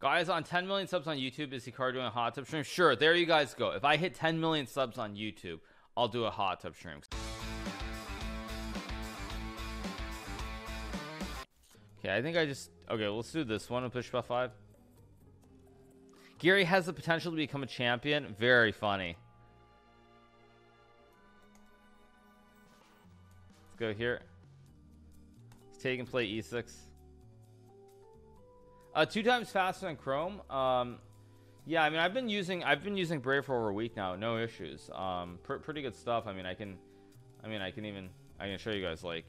Guys, on 10 million subs on YouTube, is Hikaru doing a hot tub stream? Sure, there you guys go. If I hit 10 million subs on YouTube, I'll do a hot tub stream. Okay, I think I just okay. Let's do this one and push buff five. Gary has the potential to become a champion. Very funny. Let's go here. Let's take and play e6. Uh, two times faster than Chrome. Um, yeah, I mean, I've been using I've been using Brave for over a week now, no issues. Um, pr pretty good stuff. I mean, I can, I mean, I can even I can show you guys like,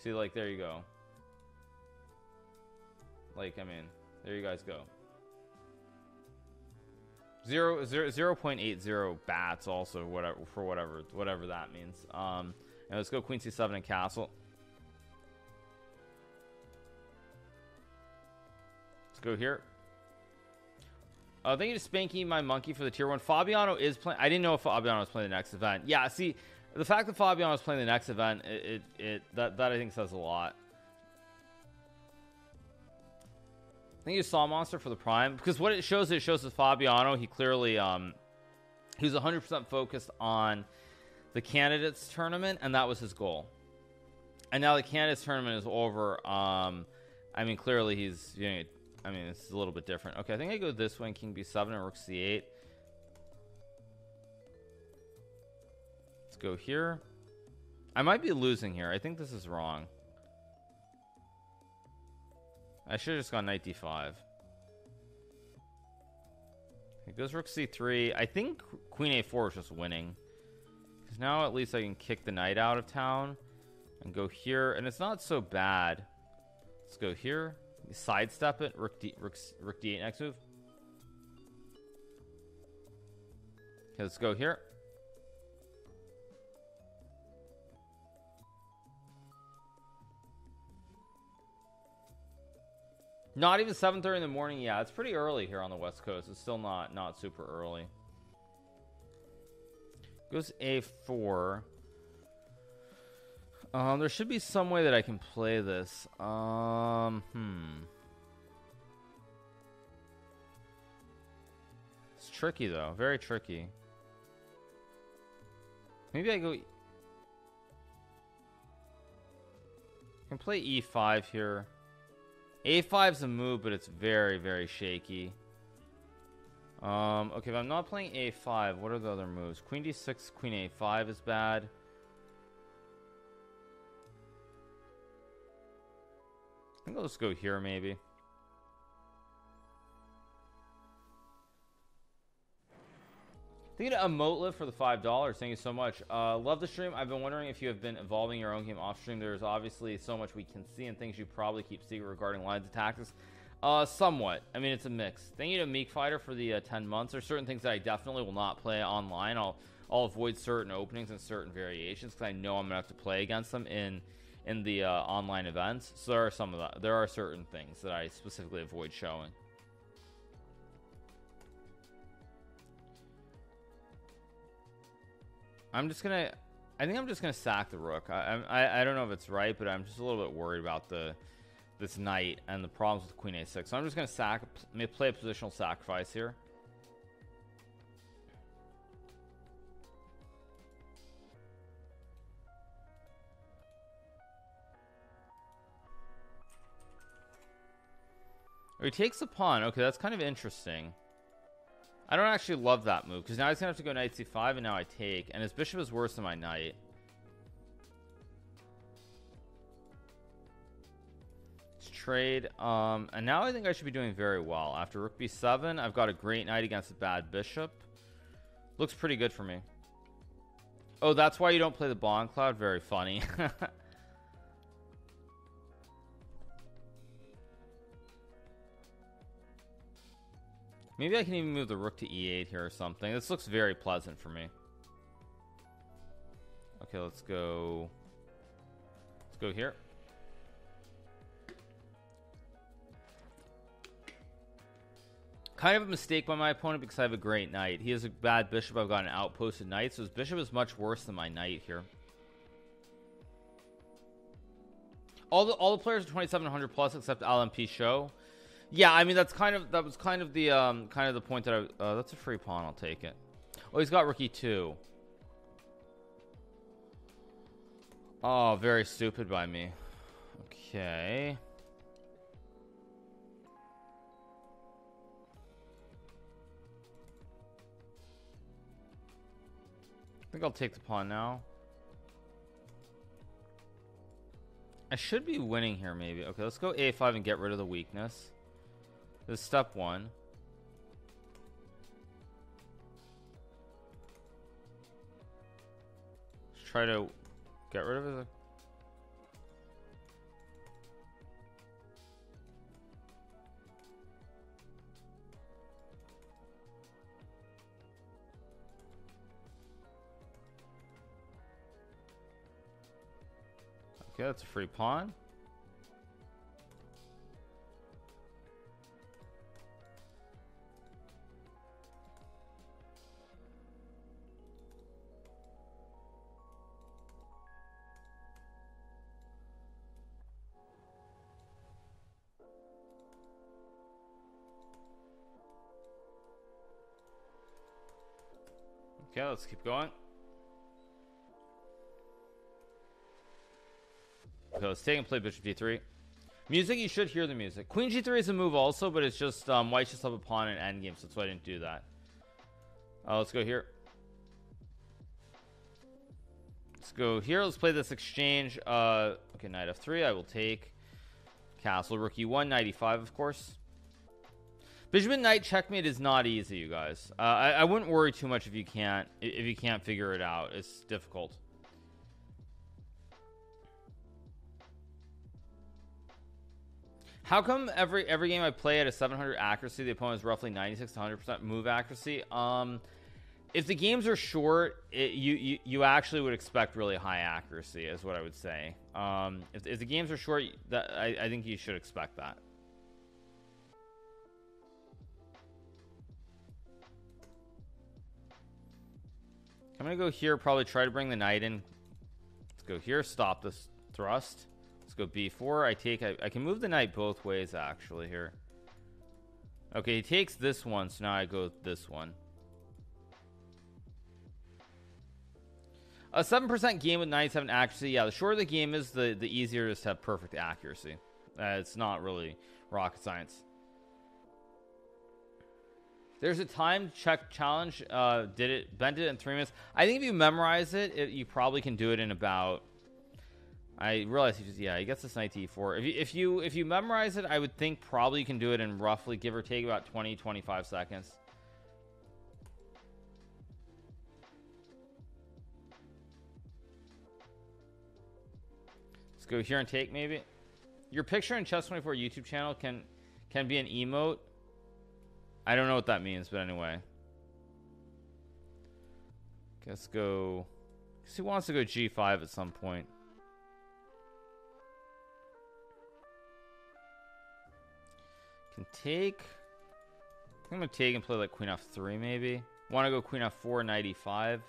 see, like there you go. Like, I mean, there you guys go. Zero, zero, zero point eight zero bats also whatever for whatever whatever that means. Um, and let's go Queen C7 and Castle. Go here. Uh, thank you to Spanky, my monkey, for the tier one. Fabiano is playing. I didn't know if Fabiano was playing the next event. Yeah, see, the fact that Fabiano is playing the next event, it, it, it that that I think says a lot. think you saw monster for the prime because what it shows it shows with Fabiano he clearly um he was 100% focused on the candidates tournament and that was his goal and now the candidates tournament is over um I mean clearly he's you know I mean it's a little bit different. Okay I think I go this way king b7 and rook c8 let's go here. I might be losing here. I think this is wrong. I should have just gone knight d5 it goes rook c3 I think queen a4 is just winning. Because now at least I can kick the knight out of town and go here and it's not so bad. Let's go here sidestep it rook d rook, rook d8 next move okay, let's go here Not even 7:30 in the morning. Yeah, it's pretty early here on the West Coast. It's still not not super early. Goes A4. Um, there should be some way that I can play this. Um, hmm. It's tricky though, very tricky. Maybe I go. I can play E5 here. A5's a move, but it's very, very shaky. Um, okay, if I'm not playing A5, what are the other moves? Queen D6, Queen A5 is bad. Think I'll just go here, maybe. Thank you to Emote for the five dollars. Thank you so much. Uh, love the stream. I've been wondering if you have been evolving your own game off stream. There's obviously so much we can see and things you probably keep secret regarding lines of tactics. Uh, somewhat. I mean, it's a mix. Thank you to Meek Fighter for the uh, 10 months. There's certain things that I definitely will not play online. I'll I'll avoid certain openings and certain variations because I know I'm gonna have to play against them in in the uh, online events. So there are some of that. There are certain things that I specifically avoid showing. I'm just gonna I think I'm just gonna sack the rook I, I I don't know if it's right but I'm just a little bit worried about the this knight and the problems with queen a6 so I'm just gonna sack play a positional sacrifice here He takes the pawn. Okay, that's kind of interesting. I don't actually love that move because now he's gonna have to go knight c5 and now I take and his bishop is worse than my knight. Let's trade um and now I think I should be doing very well. After rook b7 I've got a great knight against a bad bishop. Looks pretty good for me. Oh that's why you don't play the bond cloud? Very funny Maybe I can even move the rook to e8 here or something. This looks very pleasant for me. Okay, let's go. Let's go here. Kind of a mistake by my opponent because I have a great knight. He has a bad bishop. I've got an outposted knight, so his bishop is much worse than my knight here. All the all the players are 2700 plus except LMP show. Yeah, I mean that's kind of that was kind of the um kind of the point that I uh, that's a free pawn. I'll take it. Oh, he's got rookie two. Oh, very stupid by me. Okay. I think I'll take the pawn now. I should be winning here maybe. Okay, let's go a5 and get rid of the weakness. This is step one. Let's try to get rid of it. Okay, that's a free pawn. Let's keep going. Okay, let's take and play bishop d3. Music, you should hear the music. Queen g3 is a move also, but it's just um, white just have a pawn in endgame, so that's why I didn't do that. Uh, let's go here. Let's go here. Let's play this exchange. Uh, okay, knight f3. I will take castle. Rookie 195, of course. And knight checkmate is not easy, you guys. Uh, I, I wouldn't worry too much if you can't if you can't figure it out. It's difficult. How come every every game I play at a 700 accuracy, the opponent is roughly 96 to 100 percent move accuracy? Um, if the games are short, it, you, you you actually would expect really high accuracy, is what I would say. Um, if, if the games are short, that I, I think you should expect that. I'm gonna go here. Probably try to bring the knight in. Let's go here. Stop this thrust let's go b4. I take, I, I can move the knight both ways actually here. Okay, he takes this one, so now I go this one. A 7% game with 97 accuracy. Yeah, the shorter the game is, the, the easier it is to have perfect accuracy. Uh, it's not really rocket science. There's a time check challenge. Uh, did it, bend it in three minutes. I think if you memorize it, it you probably can do it in about I realize he just yeah he gets this knight d4 if you if you if you memorize it I would think probably you can do it in roughly give or take about 20 25 seconds let's go here and take maybe your picture in chess 24 YouTube channel can can be an emote I don't know what that means but anyway let's go Because he wants to go g5 at some point Can take. I'm gonna take and play like Queen f3 maybe. Want to go Queen f4, knight e5.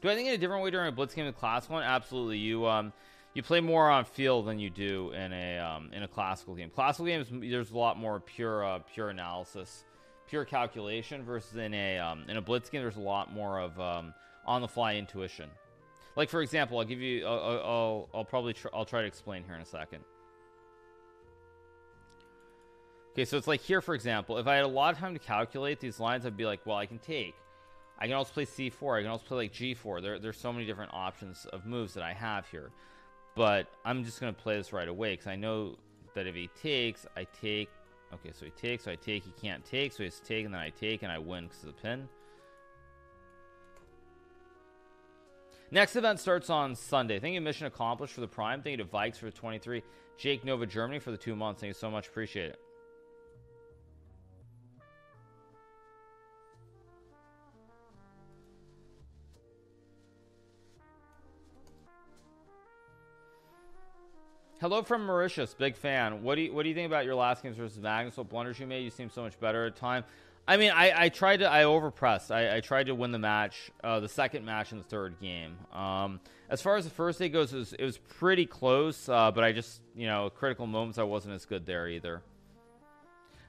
Do I think in a different way during a blitz game in class one? Absolutely. You um you play more on field than you do in a um, in a classical game. Classical games there's a lot more pure uh, pure analysis, pure calculation versus in a um, in a blitz game there's a lot more of um, on the fly intuition. Like for example, I'll give you I'll I'll, I'll probably tr I'll try to explain here in a second. Okay, so it's like here, for example, if I had a lot of time to calculate these lines, I'd be like, well, I can take. I can also play c4. I can also play like g4. There, there's so many different options of moves that I have here. But I'm just going to play this right away because I know that if he takes, I take. Okay, so he takes, so I take. He can't take, so he's taken, then I take, and I win because of the pin. Next event starts on Sunday. Thank you, mission accomplished for the Prime. Thank you to Vikes for the 23. Jake Nova Germany for the two months. Thank you so much. Appreciate it. Hello from Mauritius, big fan. What do you what do you think about your last games versus Magnus? What blunders you made? You seem so much better at time. I mean, I, I tried to I overpressed. I, I tried to win the match, uh, the second match in the third game. Um, as far as the first day goes, it was, it was pretty close, uh, but I just you know critical moments I wasn't as good there either.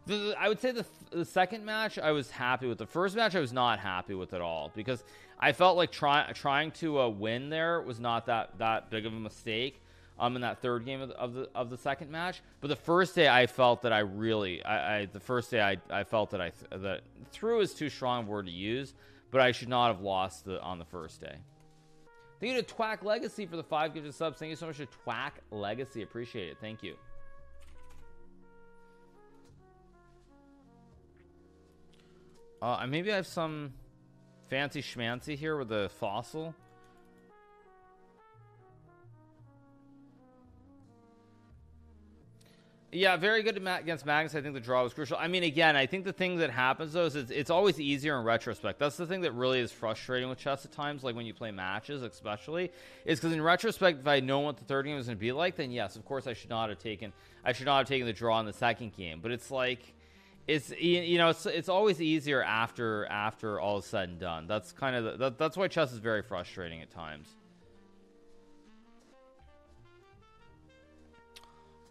The, I would say the, the second match I was happy with. The first match I was not happy with at all because I felt like trying trying to uh, win there was not that that big of a mistake um, in that third game of the, of the, of the second match. But the first day, I felt that I really, I, I the first day, I, I felt that I that through is too strong a word to use, but I should not have lost the, on the first day. Thank you to Twack Legacy for the five gifted subs. Thank you so much to Twack Legacy. Appreciate it. Thank you. Uh, maybe I have some fancy schmancy here with the fossil. Yeah, very good against Magnus. I think the draw was crucial. I mean, again, I think the thing that happens though is it's, it's, always easier in retrospect. That's the thing that really is frustrating with chess at times, like when you play matches, especially, is because in retrospect, if I know what the third game is going to be like, then yes, of course, I should not have taken I should not have taken the draw in the second game. But it's like it's you know it's it's always easier after after all is said and done. That's kind of the, that, that's why chess is very frustrating at times.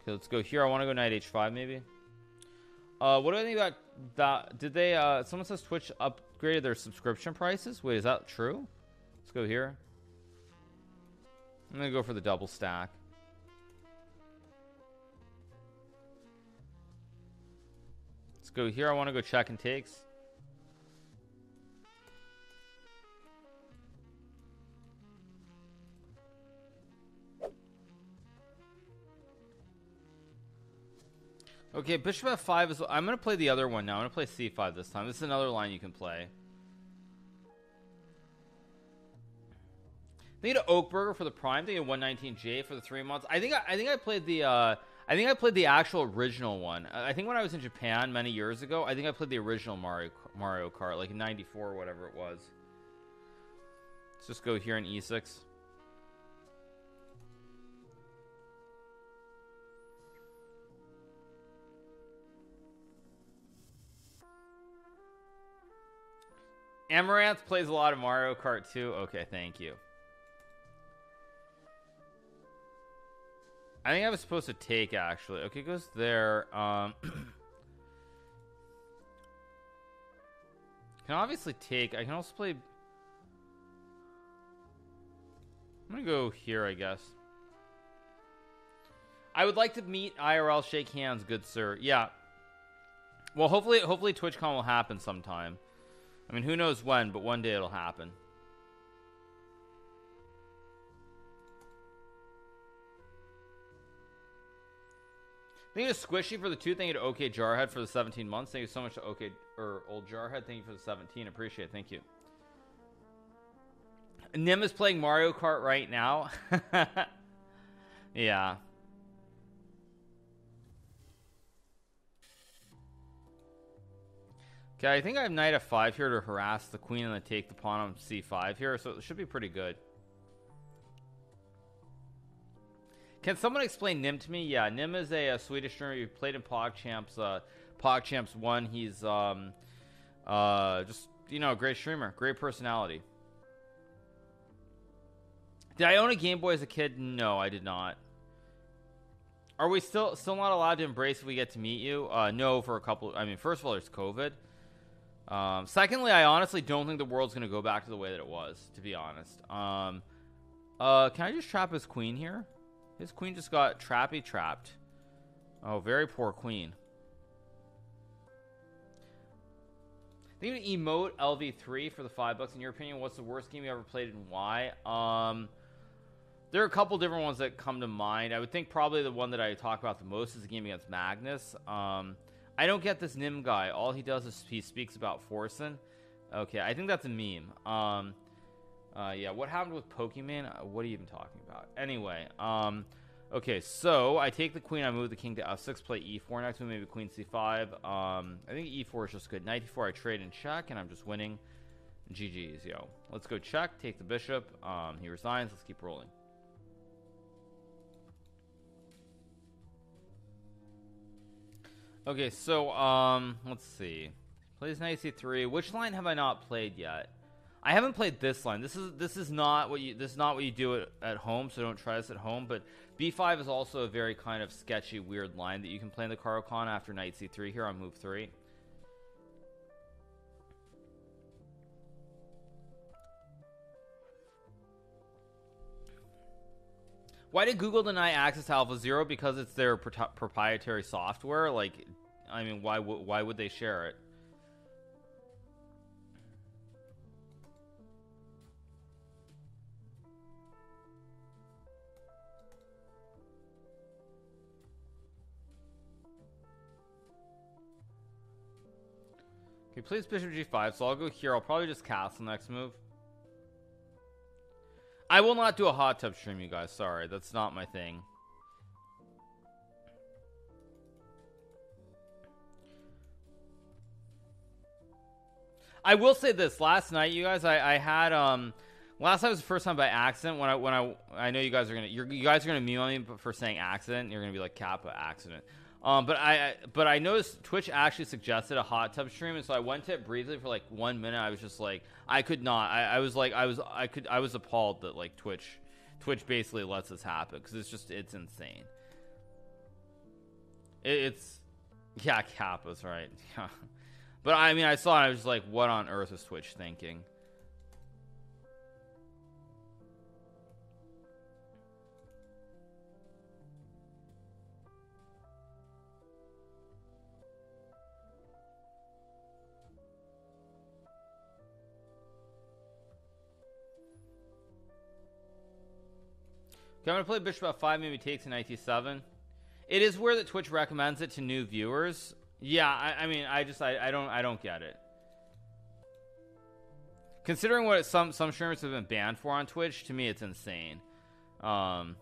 Okay, let's go here. I want to go knight h5 maybe. Uh, what do I think about that? Did they, uh, someone says Twitch upgraded their subscription prices? Wait, is that true? Let's go here. I'm to go for the double stack. Let's go here. I want to go check and takes. Okay, bishop f5 is... I'm going to play the other one now. I'm to play c5 this time. This is another line you can play. They need Oakburger for the prime. They need 119J for the three months. I think I, I think I played the uh, I think I played the actual original one. I think when I was in Japan many years ago, I think I played the original Mario Mario Kart, like in '94 or whatever it was. Let's just go here in E6. Amouranth plays a lot of Mario Kart too. Okay, thank you. I think I was supposed to take actually. Okay, goes there. Um, can obviously take. I can also play. I'm gonna go here, I guess. I would like to meet IRL, shake hands, good sir. Yeah. Well, hopefully, hopefully TwitchCon will happen sometime. I mean, who knows when, but one day it'll happen. Thank you Squishy for the two. Thank you to OK Jarhead for the 17 months. Thank you so much to OK or Old Jarhead. Thank you for the 17. Appreciate it. Thank you. Nymn is playing Mario Kart right now. yeah. Okay, I think I have knight f5 here to harass the queen and then take the pawn on c5 here, so it should be pretty good. Can someone explain Nymn to me? Yeah, Nymn is a, a Swedish streamer. He played in PogChamps. Uh, PogChamps 1. He's um, uh, just, you know, a great streamer. Great personality. Did I own a Game Boy as a kid? No, I did not. Are we still still not allowed to embrace if we get to meet you? Uh, no, for a couple. I mean, first of all, there's COVID. Um, secondly, I honestly don't think the world's going to go back to the way that it was, to be honest. Um, uh, can I just trap his queen here? His queen just got trappy trapped. Oh, very poor queen. They to emote LV3 for the five bucks. In your opinion, what's the worst game you ever played and why? Um, there are a couple different ones that come to mind. I would think probably the one that I talk about the most is the game against Magnus. Um, I don't get this Nymn guy. All he does is he speaks about Forsen. Okay, I think that's a meme. Um, uh, yeah, what happened with Pokemon? Uh, what are you even talking about? Anyway, um, okay, so I take the queen, I move the king to f6, play e4 next move, maybe queen c5. Um, I think e4 is just good. Knight e4, I trade and check, and I'm just winning. GG's, yo. Let's go check, take the bishop. Um, he resigns. Let's keep rolling. Okay, so um, let's see. Plays knight c3. Which line have I not played yet? I haven't played this line. This is this is not what you this is not what you do at, at home, so don't try this at home. But b5 is also a very kind of sketchy, weird line that you can play in the Caro-Kann after knight c3 here on move three. Why did Google deny access to AlphaZero? Because it's their pro- proprietary software. Like, I mean, why would why would they share it? Okay, plays bishop g5, so I'll go here. I'll probably just castle next move. I will not do a hot tub stream, you guys. Sorry, that's not my thing. I will say this: last night, you guys, I, I had um, last night was the first time by accident. When I when I I know you guys are gonna you guys are gonna meme on me for saying accident. You're gonna be like Kappa accident. Um, but I, but I noticed Twitch actually suggested a hot tub stream, and so I went to it briefly for like one minute. I was just like, I could not. I, I was like, I was, I could, I was appalled that like Twitch, Twitch basically lets this happen because it's just, it's insane. It, it's, yeah, cap Kappa's right. Yeah, but I mean, I saw it. I was like, what on earth is Twitch thinking? Okay, I'm gonna play bishop f5, maybe takes an knight e7. It is weird that Twitch recommends it to new viewers. Yeah, I, I mean, I just, I, I don't, I don't get it. Considering what some some streamers have been banned for on Twitch, to me, it's insane. Um,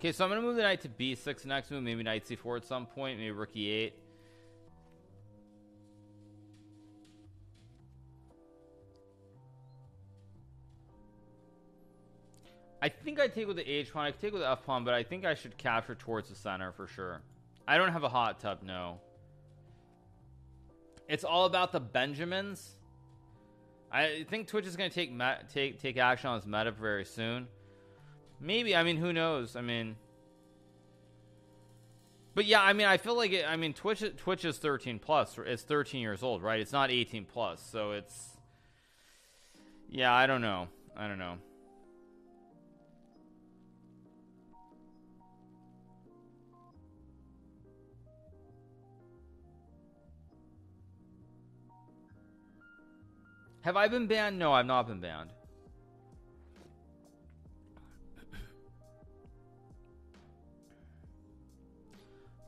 Okay, so I'm to move the knight to b6 next move. Maybe knight c4 at some point. Maybe rook e8. I think I take with the h pawn. I could take with the f pawn, but I think I should capture towards the center for sure. I don't have a hot tub, no. It's all about the Benjamins. I think Twitch is going to take take take action on this meta very soon. Maybe. I mean, who knows? I mean, but yeah, I mean, I feel like it. I mean, Twitch Twitch is 13 plus. It's 13 years old, right? It's not 18 plus, so it's. Yeah, I don't know. I don't know. Have I been banned? No, I've not been banned.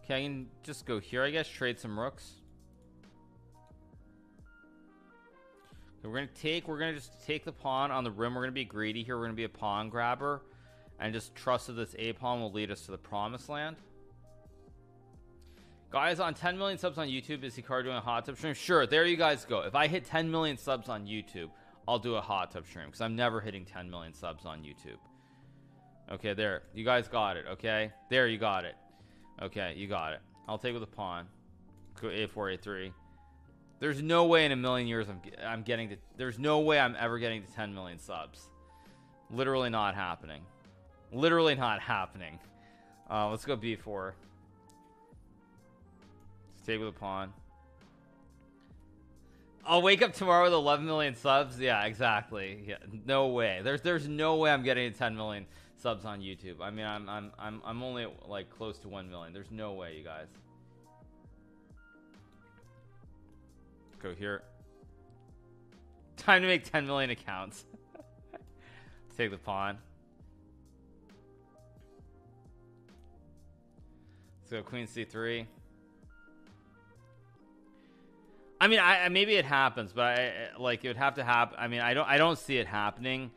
Okay, I can just go here, I guess, trade some rooks. Okay, we're gonna take, we're gonna just take the pawn on the rim. We're gonna be greedy here. We're gonna be a pawn grabber, and just trust that this a pawn will lead us to the promised land. Guys, on 10 million subs on YouTube, is Hikaru doing a hot tub stream? Sure, there you guys go. If I hit 10 million subs on YouTube, I'll do a hot tub stream because I'm never hitting 10 million subs on YouTube. Okay, there. You guys got it, okay? There, you got it. Okay, you got it. I'll take with a pawn. Go a4, a3. There's no way in a million years I'm, I'm getting to... There's no way I'm ever getting to 10 million subs. Literally not happening. Literally not happening. Uh, let's go b4. Let's take with a pawn. I'll wake up tomorrow with 11 million subs. Yeah, exactly. Yeah, no way. There's there's no way I'm getting to 10 million subs on YouTube. I mean, I'm I'm I'm I'm only like close to 1 million. There's no way, you guys. Go here. Time to make 10 million accounts. Take the pawn. Let's go queen c3. I mean, I maybe it happens, but I like it would have to happen. I mean, I don't I don't see it happening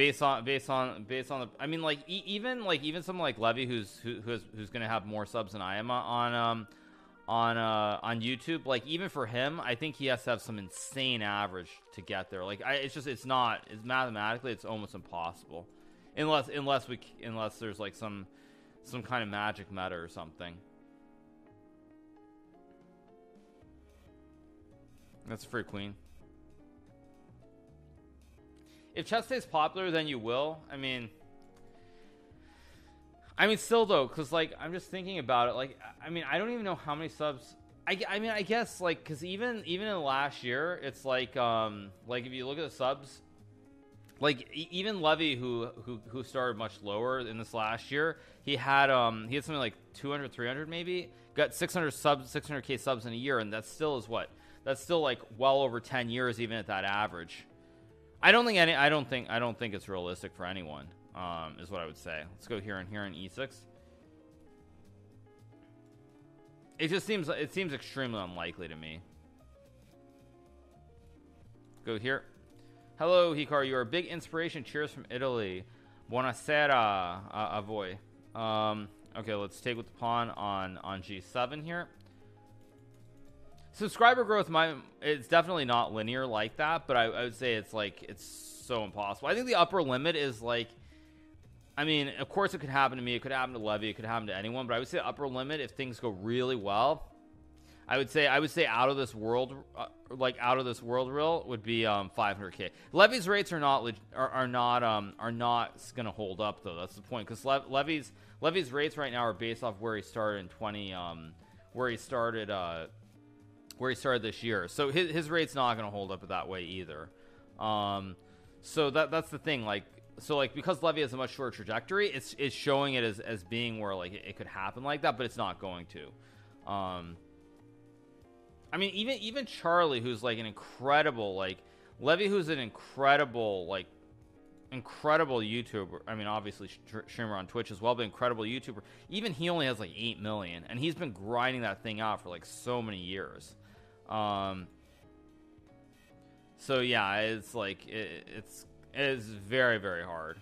based on based on based on the I mean like e- even like even someone like Levy who's who, who's who's going to have more subs than I am on um on uh on YouTube. Like even for him, I think he has to have some insane average to get there. Like I, it's just it's not it's mathematically it's almost impossible, unless unless we unless there's like some some kind of magic meta or something. That's a free queen. If chess stays popular, then you will. I mean, I mean, still though, because like I'm just thinking about it. Like, I mean, I don't even know how many subs. I, I mean, I guess like because even even in the last year, it's like um like if you look at the subs, like even Levy who who who started much lower in this last year, he had um he had something like 200 300 maybe got 600 subs 600k subs in a year, and that still is what that's still like well over 10 years even at that average. I don't think any I don't think I don't think it's realistic for anyone um, is what I would say. Let's go here and here in e6. It just seems it seems extremely unlikely to me. Go here. Hello, Hikaru. You are a big inspiration. Cheers from Italy. Buonasera, uh, Avoy. Um, okay, let's take with the pawn on on g7 here. Subscriber growth might it's definitely not linear like that, but I, I would say it's like it's so impossible. I think the upper limit is like I mean, of course, it could happen to me. It could happen to Levy. It could happen to anyone. But I would say upper limit if things go really well. I would say I would say out of this world, uh, like out of this world, real would be um, 500k. Levy's rates are not are, are not um, are not going to hold up though. That's the point because Le- Levy's Levy's rates right now are based off where he started in 20 um, where he started uh, where he started this year. So his his rate's not going to hold up that way either. Um, so that that's the thing. Like so like because Levy has a much shorter trajectory, it's it's showing it as as being where like it, could happen like that, but it's not going to. Um, I mean, even even Charlie, who's like an incredible like Levy, who's an incredible like incredible YouTuber. I mean, obviously streamer on Twitch as well, but incredible YouTuber. Even he only has like eight million, and he's been grinding that thing out for like so many years. Um. So yeah, it's like it, it's it is very, very hard.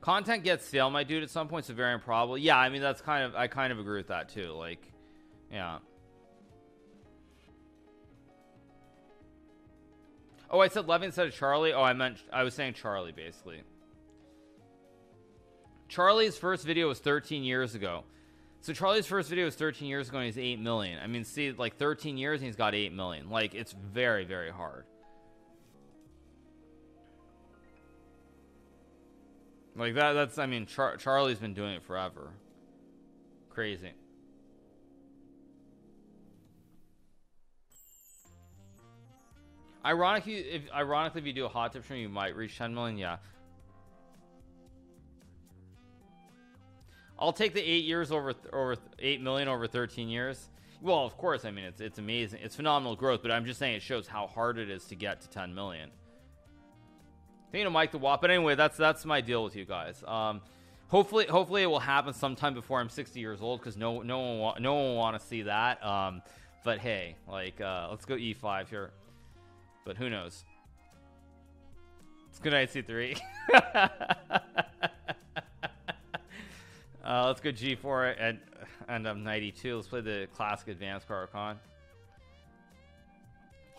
Content gets stale, my dude, at some point, so very improbable. Yeah, I mean, that's kind of, I kind of agree with that too. Like, yeah. Oh, I said Levy instead of Charlie. Oh, I meant, I was saying Charlie, basically. Charlie's first video was 13 years ago. So Charlie's first video was 13 years ago and he's 8 million. I mean, see, like 13 years and he's got 8 million. Like, it's very, very hard. Like that, that's, I mean, Char Charlie's been doing it forever. Crazy. Ironically, if ironically, if you do a hot tip stream, you might reach 10 million. Yeah, I'll take the eight years over over eight million over 13 years. Well, of course, I mean it's it's amazing, it's phenomenal growth, but I'm just saying it shows how hard it is to get to 10 million. You know, Mike the Wop, but anyway, that's that's my deal with you guys. Um, hopefully, hopefully it will happen sometime before I'm 60 years old because no no one wa- no one want to see that. Um, but hey, like uh, let's go E5 here. But who knows? It's good night C3. Uh, let's go G4 and and um, 92. Let's play the classic advanced Caro-Kann.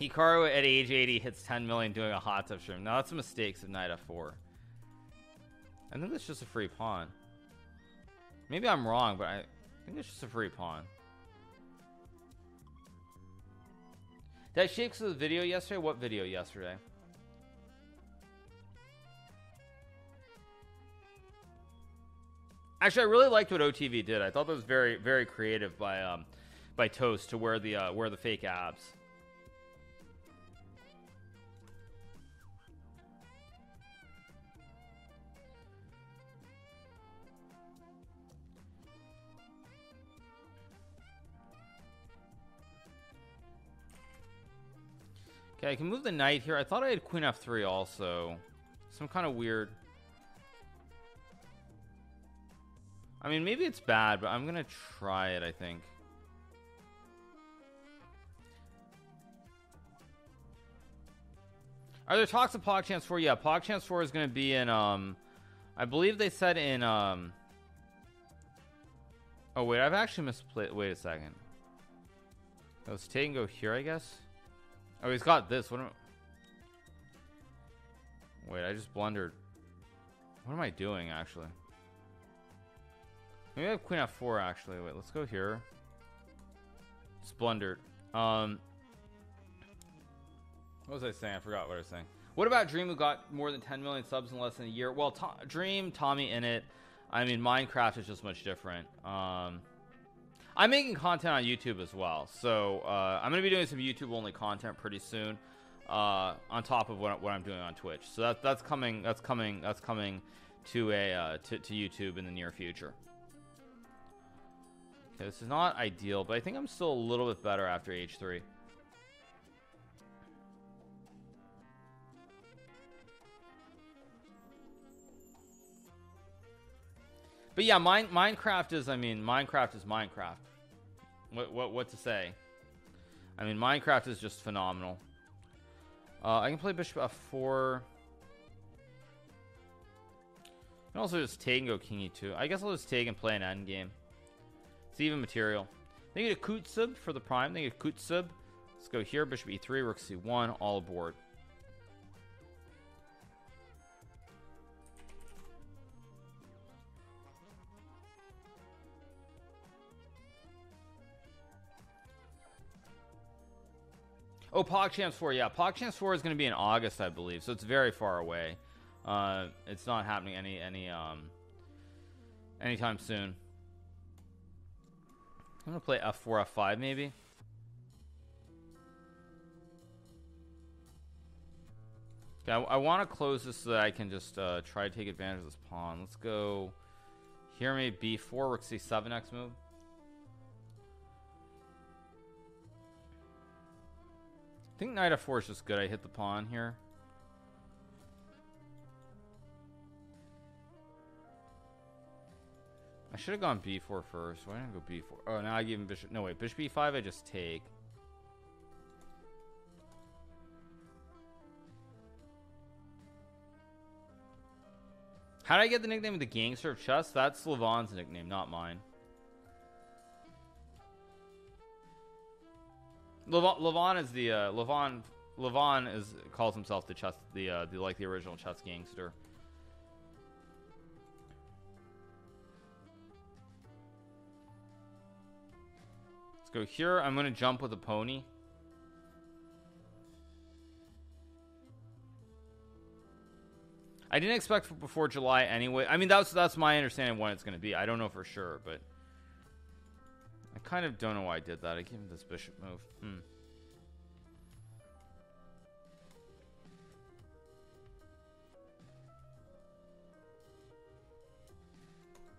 Hikaru at age 80 hits 10 million doing a hot tub stream. Now that's mistakes of knight f4. I think that's just a free pawn. Maybe I'm wrong, but I think it's just a free pawn. Did I shake the video yesterday? What video yesterday? Actually, I really liked what OTV did. I thought that was very, very creative by um, by Toast to wear the uh, wear the fake abs. Okay, I can move the knight here. I thought I had queen f3 also. Some kind of weird I mean, maybe it's bad, but I'm gonna try it, I think. Are there talks of PogChamps 4? Yeah, PogChamps 4 is gonna be in, um... I believe they said in, um... Oh wait, I've actually misplayed. Wait a second. Let's take and go here, I guess. Oh, he's got this. What am? Wait, I just blundered. What am I doing actually? Maybe I have queen f4 actually. Wait, let's go here. Splundered. Um, what was I saying? I forgot what I was saying. What about Dream, who got more than 10 million subs in less than a year? Well, to Dream, TommyInnit. I mean, Minecraft is just much different. Um, I'm making content on YouTube as well, so uh, I'm gonna be doing some YouTube only content pretty soon, uh, on top of what, what I'm doing on Twitch. So that that's coming. That's coming. That's coming to a uh, to, to YouTube in the near future. Okay, this is not ideal, but I think I'm still a little bit better after H3. But yeah, mine, Minecraft is, I mean, Minecraft is Minecraft. What, what, what to say? I mean, Minecraft is just phenomenal. Uh, I can play Bishop F4. And also just take and go King E2. I guess I'll just take and play an endgame. It's even material. They get a Kutsub for the prime. They get a Kutsub. Let's go here. Bishop E3, Rook C1, all aboard. Oh, PogChamps 4. Yeah, PogChamps 4 is going to be in August, I believe. So it's very far away. Uh, it's not happening any any um anytime soon. I'm to play F4, F5 maybe. Okay, I, I want to close this so that I can just uh, try to take advantage of this pawn. Let's go here, maybe B4, Rook C7 next move. I think knight f4 is just good. I hit the pawn here. I should have gone b4 first. Why didn't I go b4? Oh, now I give him bishop. No, wait. Bishop b5, I just take. How did I get the nickname of the gangster of chess? That's Levon's nickname, not mine. Levon, Levon is the uh, Levon. Levon is calls himself the chess, the uh, the like the original chess gangster. Go here. I'm gonna jump with a pony. I didn't expect before July anyway. I mean, that's that's my understanding of when it's going to be. I don't know for sure, but I kind of don't know why I did that. I gave him this bishop move. Hmm.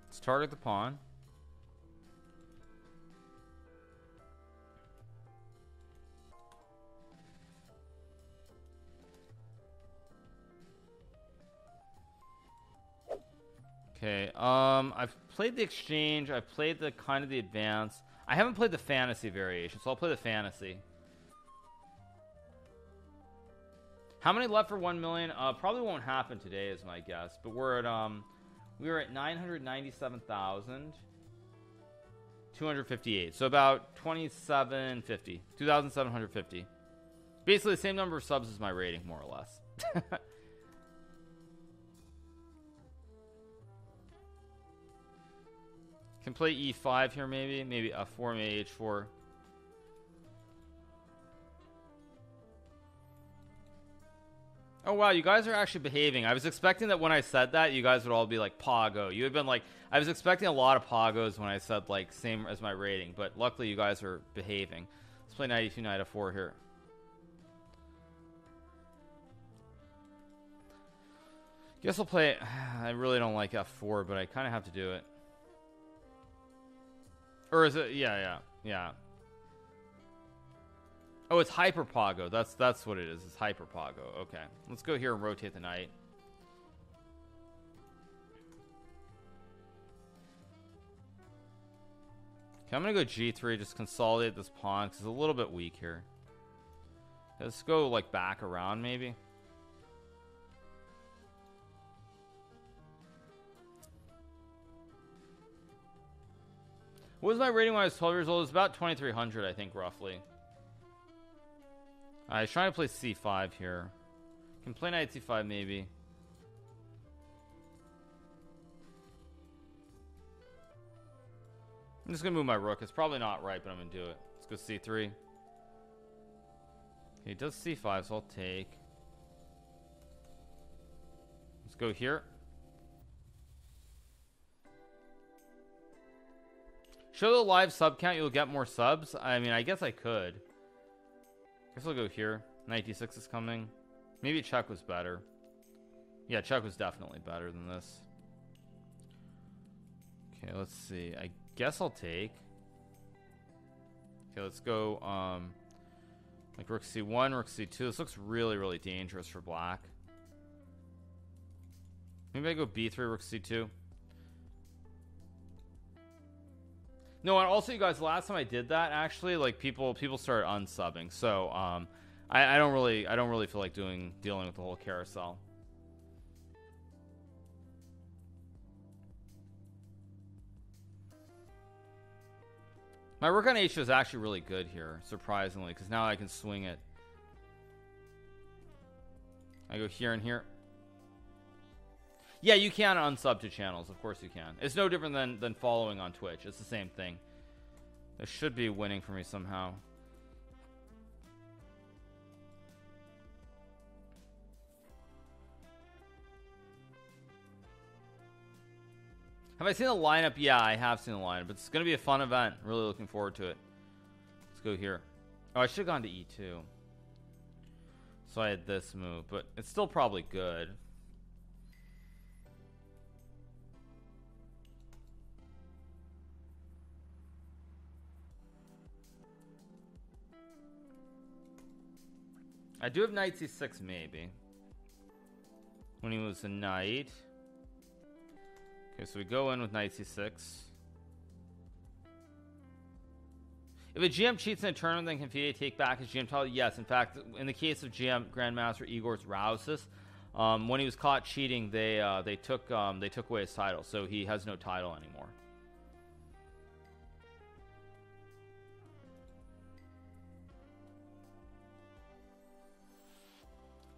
Let's target the pawn. Um, I've played the exchange. I've played the kind of the advance. I haven't played the fantasy variation, so I'll play the fantasy. How many left for 1 million? Uh, probably won't happen today is my guess, but we're at, um, we were at 997,258. So about 2750, 2,750. Basically the same number of subs as my rating, more or less. Can play e5 here maybe. Maybe uh, f4, maybe h4. Oh wow, you guys are actually behaving. I was expecting that when I said that, you guys would all be like Pago. You had been like, I was expecting a lot of Pagos when I said like same as my rating, but luckily you guys are behaving. Let's play 92, knight f4 here. Guess I'll play. I really don't like f4, but I kind of have to do it. Or is it? Yeah, yeah, yeah. Oh, it's Hyperpago. That's that's what it is. It's Hyperpago. Okay. Let's go here and rotate the knight. Okay, I'm gonna go G3, just consolidate this pawn because it's a little bit weak here. Let's go like back around maybe. What was my rating when I was 12 years old? It was about 2300, I think, roughly. I was trying to play c5 here. Can play knight c5 maybe. I'm just gonna move my rook. It's probably not right, but I'm gonna do it. Let's go c3. Okay, he does c5, so I'll take. Let's go here. Show the live sub count, you'll get more subs. I mean, I guess I could. Guess I'll go here. 96 is coming. Maybe check was better. Yeah, check was definitely better than this. Okay, let's see. I guess I'll take. Okay, let's go, um, like rook c1, rook c2. This looks really, really dangerous for black. Maybe I go b3, rook c2. No, and also, you guys, last time I did that, actually, like people people started unsubbing. So, um, I, I don't really I don't really feel like doing dealing with the whole carousel. My work on h is actually really good here, surprisingly, because now I can swing it. I go here and here. Yeah, you can unsub to channels. Of course you can. It's no different than, than following on Twitch. It's the same thing. This should be winning for me somehow. Have I seen the lineup? Yeah, I have seen the lineup. It's going to be a fun event. Really looking forward to it. Let's go here. Oh, I should have gone to E2. So I had this move, but it's still probably good. I do have knight c6 maybe. When he was a knight. Okay, so we go in with knight c6. If a GM cheats in a tournament, then can FIDE take back his GM title? Yes. In fact, in the case of GM Grandmaster Igors Rausis, um, when he was caught cheating, they uh, they took um, they took away his title, so he has no title anymore.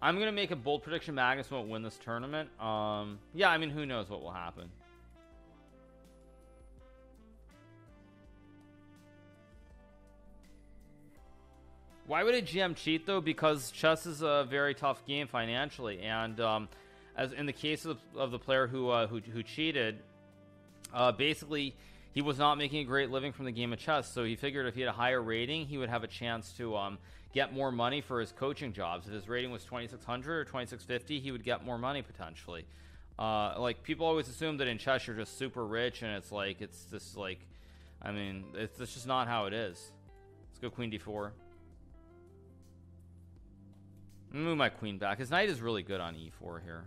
I'm gonna make a bold prediction. Magnus won't win this tournament. Um, yeah, I mean, who knows what will happen. Why would a GM cheat though? Because chess is a very tough game financially, and um, as in the case of, of the player who uh, who, who cheated, uh, basically he was not making a great living from the game of chess. So he figured if he had a higher rating, he would have a chance to um, get more money for his coaching jobs. If his rating was 2600 or 2650, he would get more money potentially. Uh, like people always assume that in chess you're just super rich, and it's like it's just like, I mean, it's, it's just not how it is. Let's go queen d4. Move my queen back. His knight is really good on e4 here.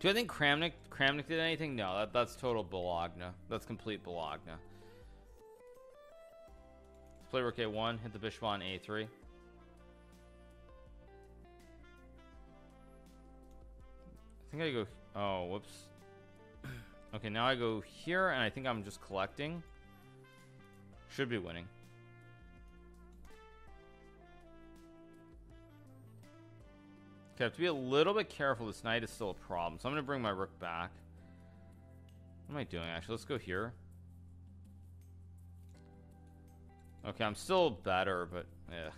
Do I think Kramnik Kramnik did anything? No, that, that's total Bologna. That's complete Bologna. Let's play rook a1, hit the bishop on a3. I think I go... Oh, whoops. okay, now I go here, and I think I'm just collecting. Should be winning. Okay, I have to be a little bit careful. This knight is still a problem. So I'm going to bring my rook back. What am I doing, actually? Let's go here. Okay, I'm still better, but... Ugh.